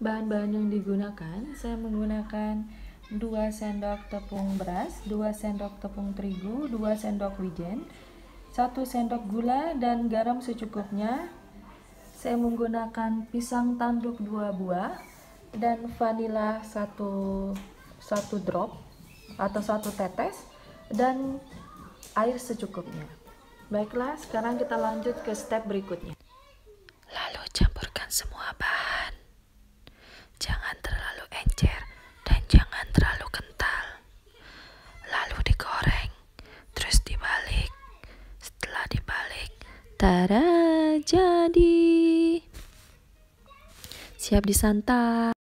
Bahan-bahan yang digunakan, saya menggunakan 2 sendok tepung beras, 2 sendok tepung terigu, 2 sendok wijen, 1 sendok gula dan garam secukupnya. Saya menggunakan pisang tanduk 2 buah dan vanila 1 1 drop atau 1 tetes dan air secukupnya. Baiklah, sekarang kita lanjut ke step berikutnya. Lalu campurkan tada jadi. Siap disantap.